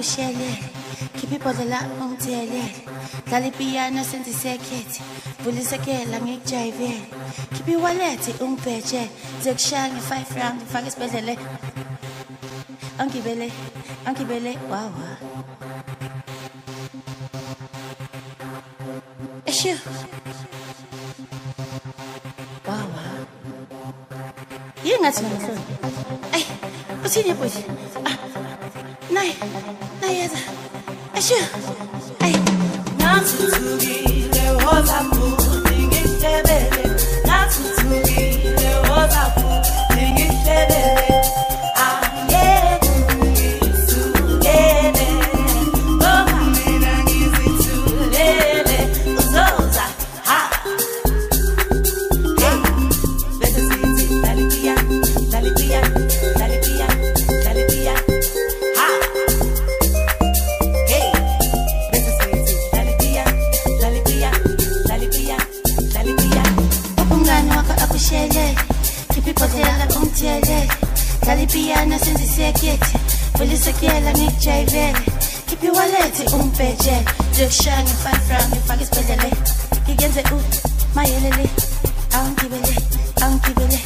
umngani wakho akushelele khipha ibhodlela ungithelele dlala ipiyano senzisekhethi vulisekela ngikujayivele khipha iwalethi ungibhejele zekushaya nge-five round ngifake esibhedlele angibele angibele wawa eshu wawa yini ngathi namahloni ayi uthini bhuti ない。ないやつ。あしゅはい。夏 dlala ipiyano senzisekhethi vulisekela ngikujayivele khipha iwalethi ungibhejele zekushaya nge-five round ngifake esibhedlele ngikenze u mayelele awungibele awungibele